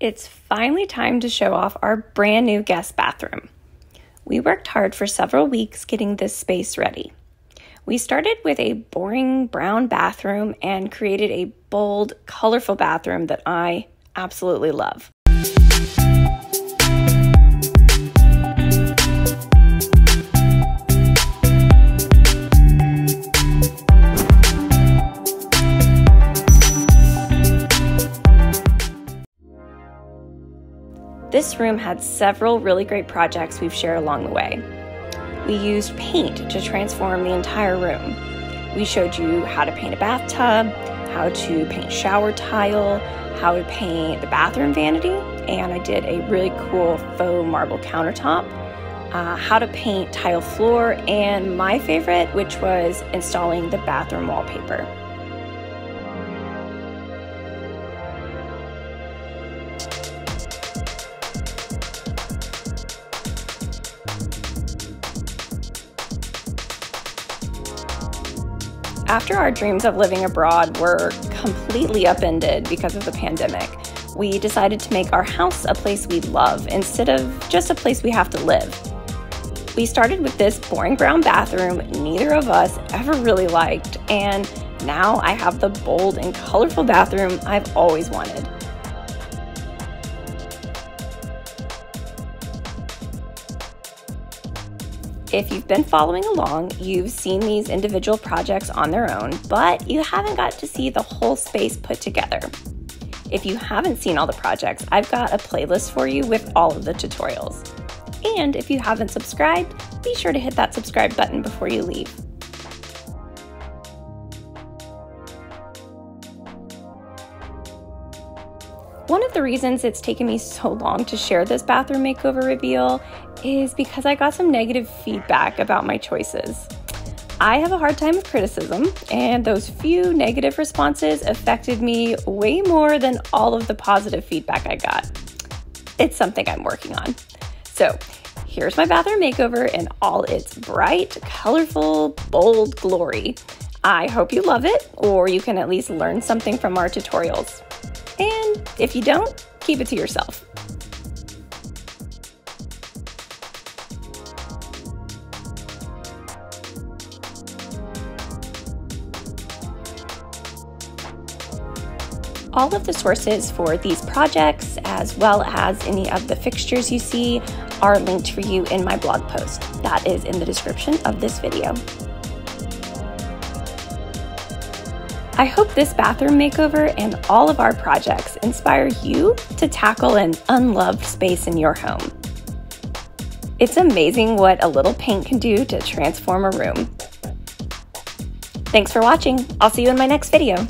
It's finally time to show off our brand new guest bathroom. We worked hard for several weeks getting this space ready. We started with a boring brown bathroom and created a bold, colorful bathroom that I absolutely love. This room had several really great projects we've shared along the way. We used paint to transform the entire room. We showed you how to paint a bathtub, how to paint shower tile, how to paint the bathroom vanity, and I did a really cool faux marble countertop, uh, how to paint tile floor, and my favorite, which was installing the bathroom wallpaper. After our dreams of living abroad were completely upended because of the pandemic, we decided to make our house a place we love instead of just a place we have to live. We started with this boring brown bathroom neither of us ever really liked, and now I have the bold and colorful bathroom I've always wanted. If you've been following along, you've seen these individual projects on their own, but you haven't got to see the whole space put together. If you haven't seen all the projects, I've got a playlist for you with all of the tutorials. And if you haven't subscribed, be sure to hit that subscribe button before you leave. One of the reasons it's taken me so long to share this bathroom makeover reveal is because I got some negative feedback about my choices. I have a hard time with criticism, and those few negative responses affected me way more than all of the positive feedback I got. It's something I'm working on. So, here's my bathroom makeover in all its bright, colorful, bold glory. I hope you love it, or you can at least learn something from our tutorials. And if you don't, keep it to yourself. All of the sources for these projects, as well as any of the fixtures you see, are linked for you in my blog post. That is in the description of this video. I hope this bathroom makeover and all of our projects inspire you to tackle an unloved space in your home. It's amazing what a little paint can do to transform a room. Thanks for watching. I'll see you in my next video.